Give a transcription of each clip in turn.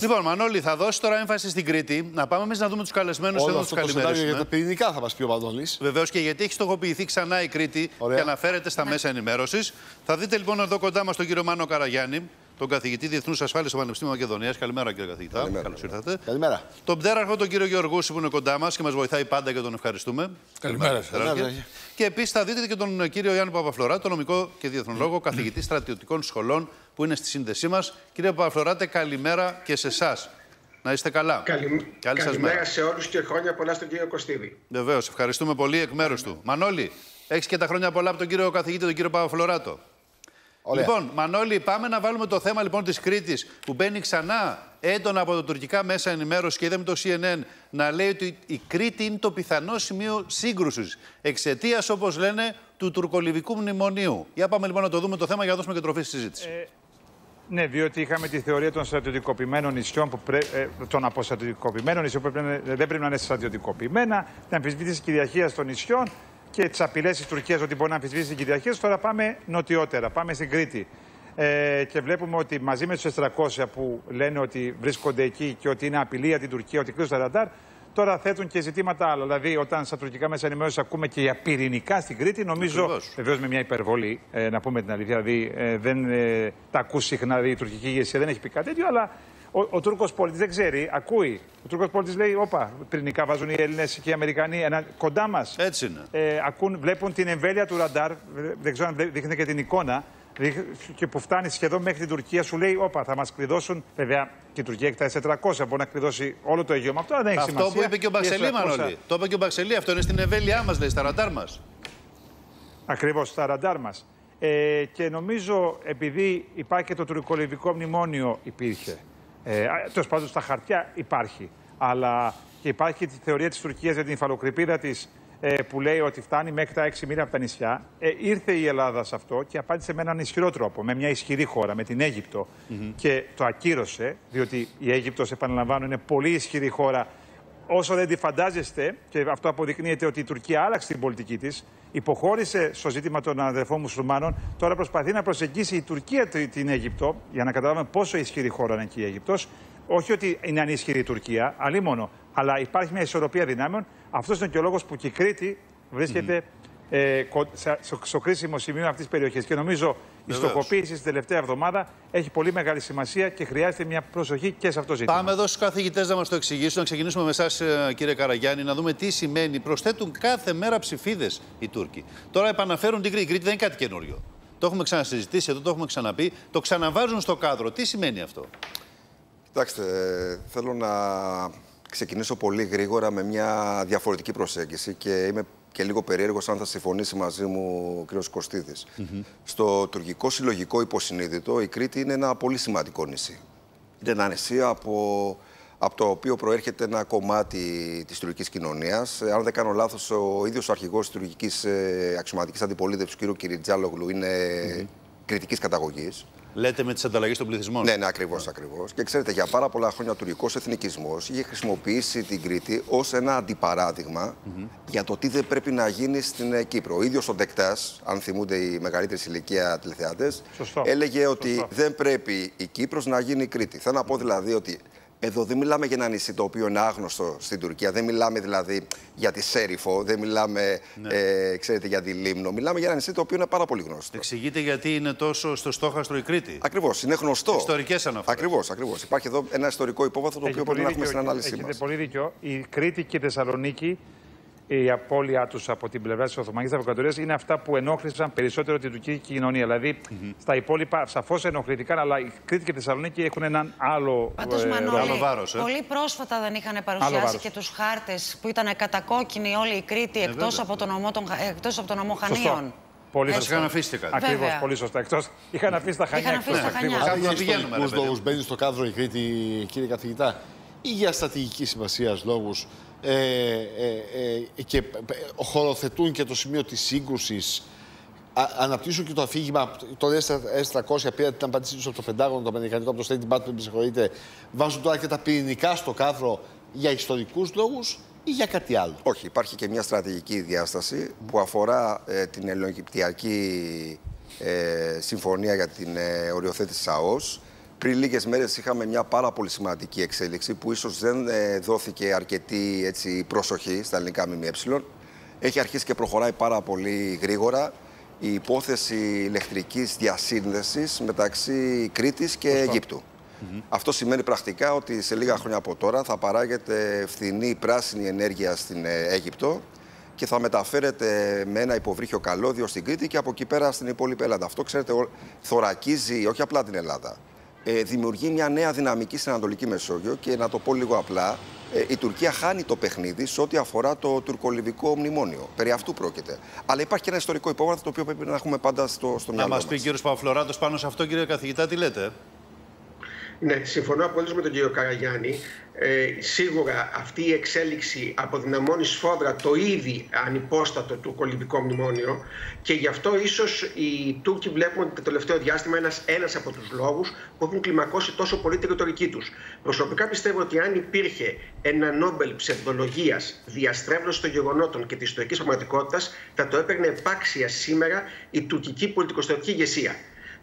Λοιπόν, Μανώλη, θα δώσει τώρα έμφαση στην Κρήτη. Να πάμε εμείς να δούμε τους καλεσμένους εδώ, τους καλημέρου. Για τα πυρηνικά θα μας πει ο Μανώλης. Βεβαίως και γιατί έχει στοχοποιηθεί ξανά η Κρήτη Ωραία. και αναφέρεται στα μέσα ενημέρωσης. Θα δείτε λοιπόν εδώ κοντά μας τον κύριο Μάνο Καραγιάννη, τον καθηγητή Διεθνούς Ασφάλειας στο Πανεπιστήμιο Μακεδονίας. Καλημέρα, κύριε καθηγητά. Καλώς ήρθατε. Καλημέρα. Τον πτέραρχο, τον κύριο Γεωργούση, που είναι κοντά μας και μας βοηθάει πάντα και τον ευχαριστούμε. Καλημέρα, Καλημέρα. Και επίσης θα δείτε και τον κύριο Γιάννη Παπαφλωρά, τον νομικό και διεθνολόγο, καθηγητή στρατιωτικών σχολών που είναι στη σύνδεσή μας. Κύριε Παπαφλωράτε, καλημέρα και σε εσάς. Να είστε καλά. Καλη... Καλή καλημέρα σε όλους και χρόνια πολλά στον κύριο Κωστίδη. Βεβαίως, ευχαριστούμε πολύ εκ μέρους του. Μανώλη, έχεις και τα χρόνια πολλά από τον κύριο καθηγητή, τον κύριο Παπαφλωράτο. Ωραία. Λοιπόν, Μανώλη, πάμε να βάλουμε το θέμα λοιπόν της Κρήτης που μπαίνει ξανά έντονα από τα τουρκικά μέσα ενημέρωσης και είδαμε το CNN να λέει ότι η Κρήτη είναι το πιθανό σημείο σύγκρουσης εξαιτίας, όπως λένε, του τουρκολιβικού μνημονίου. Για πάμε λοιπόν να το δούμε το θέμα για να δώσουμε και τροφή στη συζήτηση. Ε, ναι, διότι είχαμε τη θεωρία των στρατιωτικοποιημένων νησιών, που πρέ, ε, των αποστρατιωτικοποιημένων νησιών που πρέπει, δεν πρέπει να είναι στρατιωτικοποιημένα, την αμφισβήτηση κυριαρχία των νησιών και τις απειλές της Τουρκίας ότι μπορεί να αμφισβητήσει την κυριαρχία. Τώρα πάμε νοτιότερα, πάμε στην Κρήτη. Ε, και βλέπουμε ότι μαζί με τους 400 που λένε ότι βρίσκονται εκεί και ότι είναι απειλή για την Τουρκία, ότι κλείσουν τα ραντάρ, τώρα θέτουν και ζητήματα άλλα. Δηλαδή, όταν στα τουρκικά μέσα ενημέρωσης ακούμε και για πυρηνικά στην Κρήτη, νομίζω. Βεβαίως με μια υπερβολή, ε, να πούμε την αλήθεια. Δηλαδή, ε, δεν ε, τα ακούσει συχνά, δηλαδή, η τουρκική ηγεσία δεν έχει πει κάτι τέτοιο, αλλά ο, ο Τούρκος πολίτης δεν ξέρει, ακούει. Ο Τούρκος πολίτης λέει: Όπα, πυρηνικά βάζουν οι Έλληνες και οι Αμερικανοί ένα, κοντά μας. Έτσι είναι. Ε, ακούν, βλέπουν την εμβέλεια του ραντάρ, δεν ξέρω αν δείχνει και την εικόνα, και που φτάνει σχεδόν μέχρι την Τουρκία, σου λέει: Όπα, θα μας κλειδώσουν. Βέβαια και η Τουρκία έχει τα S400, μπορεί να κλειδώσει όλο το Αιγαίο. Αυτό δεν έχει αυτό σημασία. που είπε και ο Μπαξελή, Μανώλη. Το είπε και ο Μπαξελή, αυτό είναι στην εμβέλειά μας, λέει, στα ραντάρ μας. Ακριβώς, στα ραντάρ μας. Ε, και νομίζω επειδή υπάρχει και το τουρκολιβικό μνημόνιο υπήρχε. Ε, Τέλος πάντων, στα χαρτιά υπάρχει. Αλλά και υπάρχει τη θεωρία της Τουρκίας για την υφαλοκρηπίδα της ε, που λέει ότι φτάνει μέχρι τα 6 μήνυμα από τα νησιά. Ε, ήρθε η Ελλάδα σε αυτό και απάντησε με έναν ισχυρό τρόπο, με μια ισχυρή χώρα, με την Αίγυπτο. Και το ακύρωσε, διότι η Αίγυπτος, επαναλαμβάνω, είναι πολύ ισχυρή χώρα. Όσο δεν τη φαντάζεστε, και αυτό αποδεικνύεται ότι η Τουρκία άλλαξε την πολιτική της, υποχώρησε στο ζήτημα των αδερφών μουσουλμάνων, τώρα προσπαθεί να προσεγγίσει η Τουρκία την Αίγυπτο, για να καταλάβουμε πόσο ισχυρή χώρα είναι και η Αίγυπτος. Όχι ότι είναι ανίσχυρη η Τουρκία, αλλήμωνο, αλλά υπάρχει μια ισορροπία δυνάμεων. Αυτός είναι και ο λόγος που και η Κρήτη βρίσκεται ε, στο κρίσιμο σημείο αυτής της περιοχής. Και νομίζω η στοχοποίηση στην τελευταία εβδομάδα έχει πολύ μεγάλη σημασία και χρειάζεται μια προσοχή και σε αυτό το ζήτημα. Πάμε εδώ στους καθηγητές να μας το εξηγήσουν. Να ξεκινήσουμε με εσάς, ε, κύριε Καραγιάννη, να δούμε τι σημαίνει. Προσθέτουν κάθε μέρα ψηφίδες οι Τούρκοι. Τώρα επαναφέρουν την Κρήτη. Η Κρήτη δεν είναι κάτι καινούριο. Το έχουμε ξανασυζητήσει εδώ, το έχουμε ξαναπεί. Το ξαναβάζουν στο κάδρο. Τι σημαίνει αυτό; Κοιτάξτε, θέλω να ξεκινήσω πολύ γρήγορα με μια διαφορετική προσέγγιση και είμαι και λίγο περίεργος αν θα συμφωνήσει μαζί μου ο κ. Κωστίδης. Στο τουρκικό συλλογικό υποσυνείδητο η Κρήτη είναι ένα πολύ σημαντικό νησί. Είναι ένα νησί από, από το οποίο προέρχεται ένα κομμάτι της τουρκικής κοινωνίας. Αν δεν κάνω λάθος, ο ίδιος ο αρχηγός της τουρκικής ε, αξιωματικής αντιπολίτευσης, κ. Κυριτζάλογλου, είναι mm -hmm. κριτικής καταγωγής. Λέτε με τις ανταλλαγές των πληθυσμών. Ναι, ναι, ακριβώς. Ακριβώς. Και ξέρετε, για πάρα πολλά χρόνια ο τουρκικό εθνικισμός είχε χρησιμοποιήσει την Κρήτη ως ένα αντιπαράδειγμα για το τι δεν πρέπει να γίνει στην ε, Κύπρο. Ο ίδιος ο Ντεκτά, αν θυμούνται οι μεγαλύτερη ηλικία τηλεθεάτε, έλεγε ότι δεν πρέπει η Κύπρος να γίνει Κρήτη. Θέλω να πω δηλαδή ότι εδώ δεν μιλάμε για ένα νησί το οποίο είναι άγνωστο στην Τουρκία. Δεν μιλάμε δηλαδή για τη Σέριφο, δεν μιλάμε ναι. ε, ξέρετε, για τη Λίμνο. Μιλάμε για ένα νησί το οποίο είναι πάρα πολύ γνωστό. Εξηγείτε γιατί είναι τόσο στο στόχαστρο η Κρήτη. Ακριβώς, είναι γνωστό. Ιστορικές αναφορές. Ακριβώς, ακριβώς. Υπάρχει εδώ ένα ιστορικό υπόβαθρο το οποίο πρέπει να έχουμε στην ανάλυση μας. Έχετε πολύ δίκιο. Η Κρήτη και η Θεσσαλονίκη η απώλειά τους από την πλευρά της Οθωμανικής Αυτοκρατορίας είναι αυτά που ενόχλησαν περισσότερο την τουρκική κοινωνία. Δηλαδή, mm-hmm. στα υπόλοιπα σαφώς ενοχληθήκαν, αλλά η Κρήτη και η Θεσσαλονίκη έχουν έναν άλλο, Πάντως, ε, άλλο βάρος. Ε. Πολύ πρόσφατα δεν είχαν παρουσιάσει και τους χάρτες που ήταν κατακόκκινη όλη η Κρήτη ε, εκτός από, τον νομό των, εκτός από τον νομό Χανίων. Πολύ σωστά. είχαν αφήσει κάτι. Ακριβώς, πολύ σωστά. Εκτός είχαν αφήσει τα χανιά. Είχαν αφήσει τα χανιά. Για λόγου μπαίνεις στο κάδρο η Κρήτη, κύριε καθηγητά, ή για στρατηγική σημασίας λόγους ε, ε, ε, και χωροθετούν και το σημείο της σύγκρουσης αναπτύσσουν και το αφήγημα, το S300 πήρα την απάντησή τους από το Πεντάγωνο, το Αμερικανικό, από το State Department, με συγχωρείτε. Βάζουν τώρα και τα πυρηνικά στο κάδρο για ιστορικούς λόγους ή για κάτι άλλο; Όχι, υπάρχει και μια στρατηγική διάσταση που αφορά ε, την ελληνοκυπτιακή ε, συμφωνία για την ε, οριοθέτηση ΑΟΣ Πριν λίγες μέρες είχαμε μια πάρα πολύ σημαντική εξέλιξη που ίσως δεν ε, δόθηκε αρκετή έτσι, προσοχή στα ελληνικά ΜΜΕ. Έχει αρχίσει και προχωράει πάρα πολύ γρήγορα η υπόθεση ηλεκτρικής διασύνδεσης μεταξύ Κρήτης και Αιγύπτου. Αυτό σημαίνει πρακτικά ότι σε λίγα χρόνια από τώρα θα παράγεται φθηνή πράσινη ενέργεια στην ε, Αίγυπτο και θα μεταφέρεται με ένα υποβρύχιο καλώδιο στην Κρήτη και από εκεί πέρα στην υπόλοιπη Ελλάδα. Αυτό, ξέρετε, θωρακίζει όχι απλά την Ελλάδα. Ε, δημιουργεί μια νέα δυναμική στην Ανατολική Μεσόγειο και να το πω λίγο απλά, ε, η Τουρκία χάνει το παιχνίδι σε ό,τι αφορά το τουρκολιβικό μνημόνιο. Περί αυτού πρόκειται. Αλλά υπάρχει και ένα ιστορικό υπόγραφο το οποίο πρέπει να έχουμε πάντα στο, στο μυαλό μας. Να μας πει ο κύριος Παυφλωράτο πάνω σε αυτό, κύριε καθηγητά, τι λέτε; Ναι, συμφωνώ απολύτως με τον κύριο Καραγιάννη. Ε, σίγουρα αυτή η εξέλιξη αποδυναμώνει σφόδρα το ήδη ανυπόστατο του κολυμπικό μνημόνιο και γι' αυτό ίσως οι Τούρκοι βλέπουμε ότι το τελευταίο διάστημα είναι ένας από τους λόγους που έχουν κλιμακώσει τόσο πολύ τη ρητορική τους. Προσωπικά πιστεύω ότι αν υπήρχε ένα Νόμπελ ψευδολογίας, διαστρέβλωσης των γεγονότων και της ιστορική πραγματικότητας, θα το έπαιρνε επάξια σήμερα η τουρκική πολιτικοστατική ηγεσία.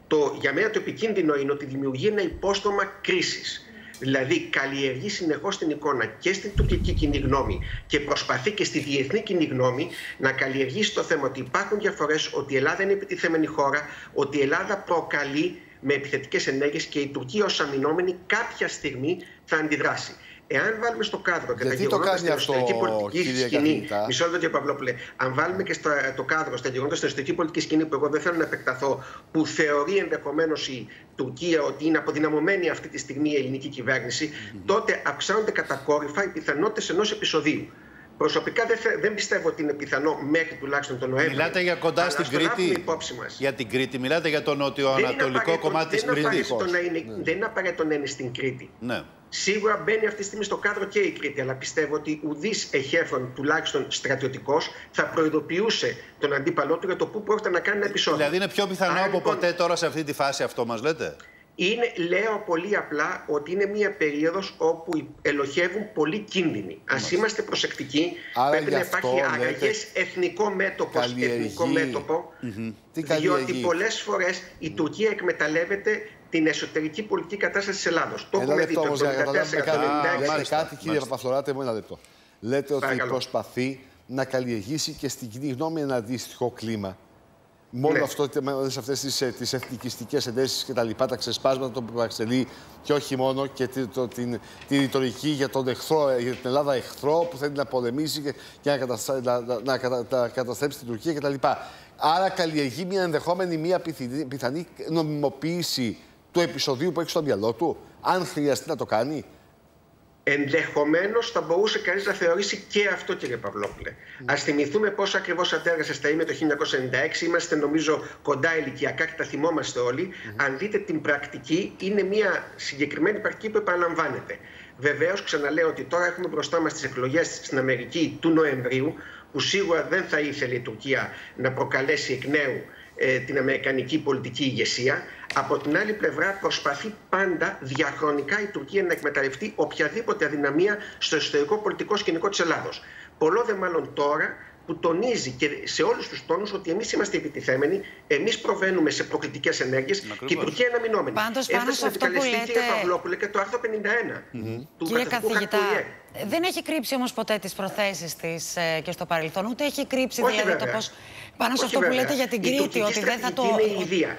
Το, για μένα το επικίνδυνο είναι ότι δημιουργεί ένα υπόστομα κρίσης. Δηλαδή καλλιεργεί συνεχώς την εικόνα και στην τουρκική κοινή γνώμη και προσπαθεί και στη διεθνή κοινή γνώμη να καλλιεργήσει το θέμα ότι υπάρχουν διαφορές, ότι η Ελλάδα είναι επιτιθέμενη χώρα, ότι η Ελλάδα προκαλεί με επιθετικές ενέργειες και η Τουρκία ως αμυνόμενη κάποια στιγμή θα αντιδράσει. Εάν βάλουμε στο κάδρο και Γιατί τα γεγονότα στην εσωτερική πολιτική σκηνή. Μισό λεπτό, κύριε Παυλόπουλε. Αν βάλουμε και στο, το κάδρο στα γεγονότα στην εσωτερική πολιτική σκηνή, που εγώ δεν θέλω να επεκταθώ, που θεωρεί ενδεχομένως η Τουρκία ότι είναι αποδυναμωμένη αυτή τη στιγμή η ελληνική κυβέρνηση, τότε αυξάνονται κατακόρυφα οι πιθανότητες ενός επεισοδίου. Προσωπικά δεν, δεν πιστεύω ότι είναι πιθανό μέχρι τουλάχιστον τον Νοέμβριο. Μιλάτε για κοντά στην Κρήτη. Για την Κρήτη, μιλάτε για το νοτιοανατολικό κομμάτι της Κρήτης. Ναι. Δεν είναι απαραίτητο να είναι στην Κρήτη. Ναι. Σίγουρα μπαίνει αυτή τη στιγμή στο κάδρο και η Κρήτη, αλλά πιστεύω ότι ουδής εχέφρον, τουλάχιστον στρατιωτικός, θα προειδοποιούσε τον αντίπαλό του για το πού πρόκειται να κάνει ένα επεισόδιο. Δηλαδή είναι πιο πιθανό από λοιπόν, ποτέ τώρα σε αυτή τη φάση αυτό, μας λέτε; Είναι, λέω πολύ απλά ότι είναι μια περίοδος όπου ελοχεύουν πολλοί κίνδυνοι. Α είμαστε προσεκτικοί. Άρα πρέπει να υπάρχει αγαγέ εθνικό μέτωπος. Εθνικό μέτωπο mm-hmm. διότι πολλές φορές η Τουρκία εκμεταλλεύεται την εσωτερική πολιτική κατάσταση της Ελλάδος. Το έχουμε δει το 1994. Λέτε κάτι, κύριε Παπαθοράτε, μου ένα λεπτό. Λέτε ότι προσπαθεί να καλλιεργήσει και στην κοινή γνώμη ένα αντίστοιχο κλίμα με όλο ναι. αυτό, με όλες αυτές τις, ε, τις εθνικιστικές εντέσεις και τα λοιπά, τα ξεσπάσματα των Παπαξελή και όχι μόνο και τη, το, την, τη ρητορική για τον εχθρό, ε, για την Ελλάδα εχθρό που θέλει να πολεμήσει και, και να, καταστρέψει, να, να, να, καταστρέψει την Τουρκία κτλ. Άρα καλλιεργεί μια ενδεχόμενη, μια πιθανή, πιθανή νομιμοποίηση του επεισοδίου που έχει στο μυαλό του, αν χρειαστεί να το κάνει. Ενδεχομένως θα μπορούσε κανείς να θεωρήσει και αυτό, κύριε Παυλόπουλε. Mm. Α θυμηθούμε πώς ακριβώς αντέδρασε στα ΙΜΕ το 1996. Είμαστε, νομίζω, κοντά ηλικιακά και τα θυμόμαστε όλοι. Αν δείτε την πρακτική, είναι μια συγκεκριμένη πρακτική που επαναλαμβάνεται. Βεβαίως, ξαναλέω ότι τώρα έχουμε μπροστά μας τις εκλογές στην Αμερική του Νοεμβρίου, που σίγουρα δεν θα ήθελε η Τουρκία να προκαλέσει εκ νέου ε, την αμερικανική πολιτική ηγεσία. Από την άλλη πλευρά προσπαθεί πάντα διαχρονικά η Τουρκία να εκμεταλλευτεί οποιαδήποτε αδυναμία στο εσωτερικό πολιτικό σκηνικό της Ελλάδος. Πολλό δε μάλλον τώρα που τονίζει και σε όλους τους τόνους ότι εμείς είμαστε επιτιθέμενοι, εμείς προβαίνουμε σε προκλητικές ενέργειες και η Τουρκία είναι αμυνόμενη. Πάντω, πάνω σε αυτό που λέτε. Κύριε Παυλόπουλε και το άρθρο 51 mm-hmm. του Κύριε καθηγητά, δεν έχει κρύψει όμως ποτέ τις προθέσεις της ε, και στο παρελθόν, ούτε έχει κρύψει Όχι δηλαδή το πώ. Πάνω σε αυτό που λέτε για την Κρήτη, ότι δεν θα το. Είναι η ιδέα.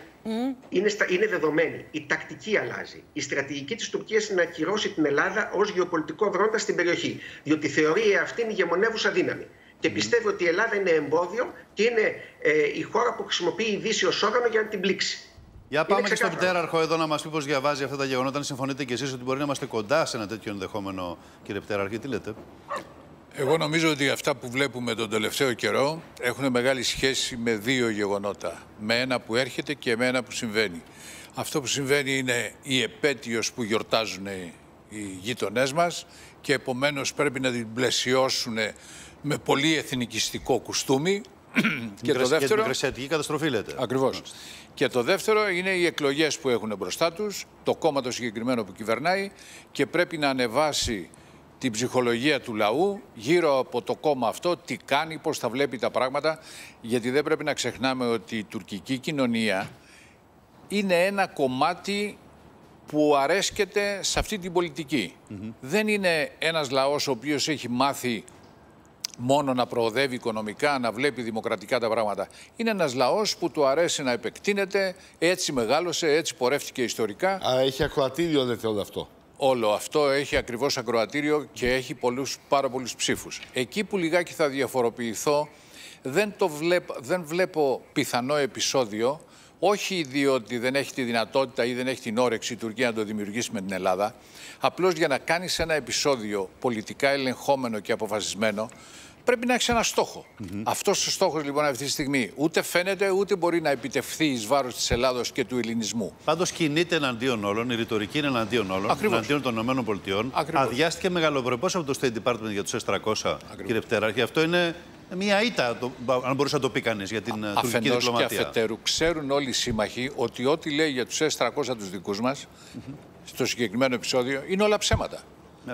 Είναι, στα, είναι δεδομένη. Η τακτική αλλάζει. Η στρατηγική της Τουρκίας είναι να ακυρώσει την Ελλάδα ως γεωπολιτικό δρόντα στην περιοχή. Διότι θεωρεί αυτή είναι η γεμονεύουσα δύναμη. Και πιστεύει ότι η Ελλάδα είναι εμπόδιο και είναι ε, η χώρα που χρησιμοποιεί η Δύση ω όργανο για να την πλήξει. Για πάμε και στον Πτέραρχο εδώ να μας πει πώς διαβάζει αυτά τα γεγονότα. Αν συμφωνείτε κι εσείς ότι μπορεί να είμαστε κοντά σε ένα τέτοιο ενδεχόμενο, κύριε Πτέραρχη, τι λέτε; Εγώ νομίζω ότι αυτά που βλέπουμε τον τελευταίο καιρό έχουν μεγάλη σχέση με δύο γεγονότα. Με ένα που έρχεται και με ένα που συμβαίνει. Αυτό που συμβαίνει είναι η επέτειος που γιορτάζουν οι γείτονές μας και επομένως πρέπει να την πλαισιώσουν με πολύ εθνικιστικό κουστούμι. και το δεύτερο... Για την καταστροφή λέτε. Ακριβώς. Και το δεύτερο είναι οι εκλογές που έχουν μπροστά τους, το κόμμα το συγκεκριμένο που κυβερνάει και πρέπει να ανεβάσει την ψυχολογία του λαού γύρω από το κόμμα αυτό, τι κάνει, πώς θα βλέπει τα πράγματα, γιατί δεν πρέπει να ξεχνάμε ότι η τουρκική κοινωνία είναι ένα κομμάτι που αρέσκεται σε αυτή την πολιτική. Δεν είναι ένας λαός ο οποίος έχει μάθει μόνο να προοδεύει οικονομικά, να βλέπει δημοκρατικά τα πράγματα. Είναι ένας λαός που του αρέσει να επεκτείνεται, έτσι μεγάλωσε, έτσι πορεύτηκε ιστορικά. Α, έχει ακροατήριο λέτε όλο αυτό. Όλο αυτό έχει ακριβώς ακροατήριο και έχει πολλούς, πάρα πολλούς ψήφους. Εκεί που λιγάκι θα διαφοροποιηθώ, δεν, το βλέπω, δεν βλέπω πιθανό επεισόδιο όχι διότι δεν έχει τη δυνατότητα ή δεν έχει την όρεξη η Τουρκία να το δημιουργήσει με την Ελλάδα, απλώς για να κάνεις ένα επεισόδιο πολιτικά ελεγχόμενο και αποφασισμένο, πρέπει να έχει ένα στόχο. Mm -hmm. Αυτός ο στόχος λοιπόν αυτή τη στιγμή ούτε φαίνεται ούτε μπορεί να επιτευχθεί εις βάρος της Ελλάδος και του ελληνισμού. Πάντως κινείται εναντίον όλων, η ρητορική είναι εναντίον όλων, Ακριβώς. εναντίον των ΗΠΑ. Αδειάστηκε μεγαλοπρεπώς από το State Department για τους S300, κύριε Πτέραρχη. Αυτό είναι μια ήττα, αν μπορούσε να το πει κανείς για την Α, τουρκική διπλωματία. και αφετέρου, ξέρουν όλοι οι σύμμαχοι ότι ό,τι λέει για τους S300 τους δικούς μας, mm στο συγκεκριμένο επεισόδιο, είναι όλα ψέματα.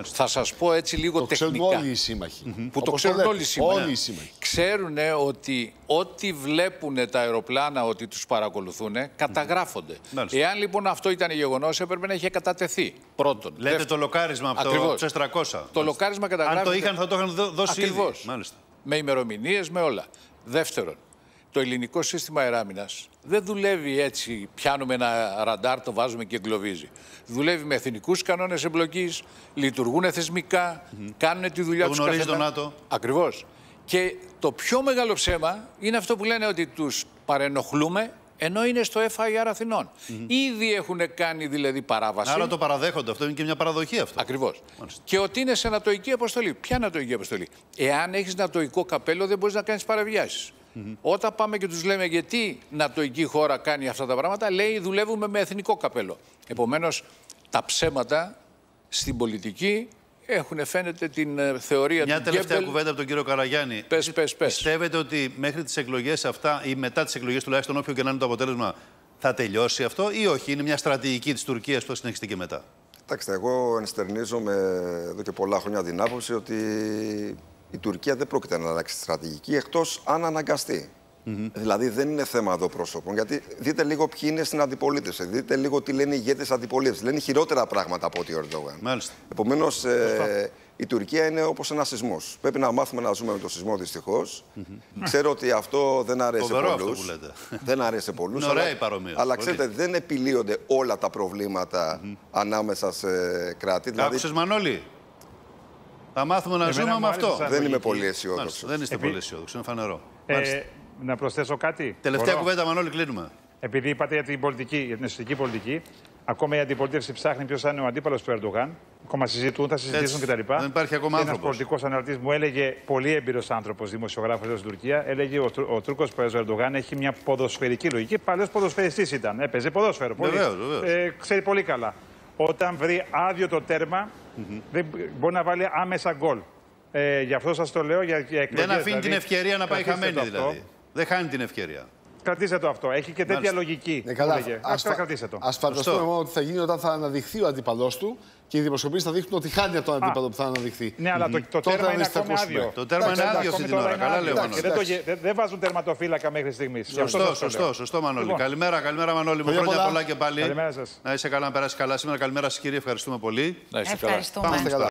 Θα σας πω έτσι λίγο το τεχνικά. Το ξέρουν όλοι οι σύμμαχοι. Που το ξέρουν όλοι οι σύμμαχοι. Όλοι οι σύμμαχοι. Ξέρουν ότι ό,τι βλέπουν τα αεροπλάνα ότι τους παρακολουθούν καταγράφονται. Εάν λοιπόν αυτό ήταν γεγονός, έπρεπε να είχε κατατεθεί. Πρώτον. Λέτε το λοκάρισμα από το 400. Το λοκάρισμα καταγράφεται. Αν το είχαν, θα το είχαν δώσει Ακριβώς. Με ημερομηνίες, με όλα. Δεύτερον, το ελληνικό σύστημα αεράμινα δεν δουλεύει έτσι. Πιάνουμε ένα ραντάρ, το βάζουμε και εγκλωβίζει. Δουλεύει με εθνικούς κανόνες εμπλοκής, λειτουργούν θεσμικά, mm -hmm. κάνουν τη δουλειά τους. Γνωρίζει τον ΝΑΤΟ. Ακριβώς. Και το πιο μεγάλο ψέμα είναι αυτό που λένε ότι τους παρενοχλούμε ενώ είναι στο FIR Αθηνών. Mm -hmm. Ήδη έχουν κάνει δηλαδή παράβαση. Άρα το παραδέχονται. Αυτό είναι και μια παραδοχή αυτό. Ακριβώς. Και ότι είναι σε ανατοϊκή αποστολή. Ποια ανατοϊκή αποστολή; Εάν έχεις νατοϊκό καπέλο, δεν μπορείς να κάνεις παραβιάσεις. Mm Όταν πάμε και τους λέμε γιατί νατοϊκή χώρα κάνει αυτά τα πράγματα, λέει δουλεύουμε με εθνικό καπέλο. Επομένως, τα ψέματα στην πολιτική έχουν φαίνεται την ε, θεωρία Μια του τελευταία Γκέμπελ. κουβέντα από τον κύριο Καραγιάννη. Πες, πες, πες. Πιστεύετε ότι μέχρι τις εκλογές αυτά ή μετά τις εκλογές τουλάχιστον όποιο και να είναι το αποτέλεσμα θα τελειώσει αυτό ή όχι. Είναι μια στρατηγική της Τουρκίας που θα συνεχιστεί και μετά; Κοιτάξτε, εγώ ενστερνίζομαι εδώ και πολλά χρόνια την άποψη ότι η Τουρκία δεν πρόκειται να αλλάξει τη στρατηγική εκτός αν αναγκαστεί. Mm-hmm. Δηλαδή δεν είναι θέμα εδώ πρόσωπων. Γιατί δείτε λίγο ποιοι είναι στην αντιπολίτευση. Δείτε λίγο τι λένε οι ηγέτες αντιπολίτευσης. Λένε χειρότερα πράγματα από ό,τι ο Ερντογάν. Επομένως, ε, η Τουρκία είναι όπως ένας σεισμός. Πρέπει να μάθουμε να ζούμε με το σεισμό δυστυχώς. Mm-hmm. Ξέρω ότι αυτό δεν αρέσει σε πολλούς. Δεν αρέσει σε πολλού. αλλά, αλλά ξέρετε, δεν επιλύονται όλα τα προβλήματα mm-hmm. ανάμεσα σε κράτη. Δηλαδή... Άκουσες Μανώλη; Θα μάθουμε να ζούμε με αυτό. Δεν είμαι πολύ αισιόδοξο. Δεν είστε πολύ αισιόδοξο. Είναι φανερό. Ε, να προσθέσω κάτι. Τελευταία κουβέντα, Μανώλη, κλείνουμε. Επειδή είπατε για την πολιτική, για την εσωτερική πολιτική, ακόμα η αντιπολίτευση ψάχνει ποιος θα είναι ο αντίπαλος του Ερντογάν. Ακόμα συζητούν, θα συζητήσουν κτλ. Δεν υπάρχει ακόμα άνθρωπος. Ένα πολιτικός αναλυτή μου έλεγε, πολύ έμπειρος άνθρωπος, δημοσιογράφος στην Τουρκία, έλεγε ο, ο Τούρκος πρόεδρος Ερντογάν έχει μια ποδοσφαιρική λογική. Παλαιό ποδοσφαιριστής ήταν. Έπαιζε ποδόσφαιρο. Πολύ, βεβαίως, βεβαίως. Ε, ξέρει πολύ καλά. Όταν βρει άδειο το τέρμα, mm -hmm. δεν μπορεί να βάλει άμεσα γκολ. Ε, γι' αυτό σας το λέω για, για εκλογές, Δεν αφήνει δηλαδή, την ευκαιρία να πάει χαμένη δηλαδή. Δεν χάνει την ευκαιρία. Κρατήστε το αυτό. Έχει και τέτοια Μάλιστα. λογική. Ναι, καλά. Ας, φα... κρατήστε το. Ας φανταστούμε μόνο ότι θα γίνει όταν θα αναδειχθεί ο αντίπαλό του και οι δημοσιοποιήσεις θα δείχνουν ότι χάνει από τον αντίπαλο που θα αναδειχθεί. Ναι, αλλά το, το τέρμα είναι ακόμη άδειο. Το τέρμα είναι άδειο αυτή την ώρα. Καλά λέω. Δεν βάζουν τερματοφύλακα μέχρι στιγμής. Σωστό, σωστό, σωστό Μανώλη. Λοιπόν. Καλημέρα, καλημέρα Μανώλη. Μου χρόνια πολλά και πάλι. Να είσαι καλά, να περάσει καλά σήμερα. Καλημέρα σας κύριε, ευχαριστούμε πολύ. Ευχαριστούμε.